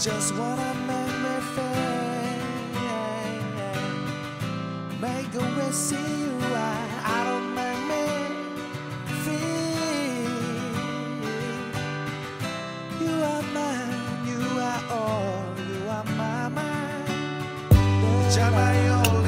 just wanna make me feel. Make a wish, see you, I, I don't make me feel. You are mine, you are all, you are my mind. Jamayo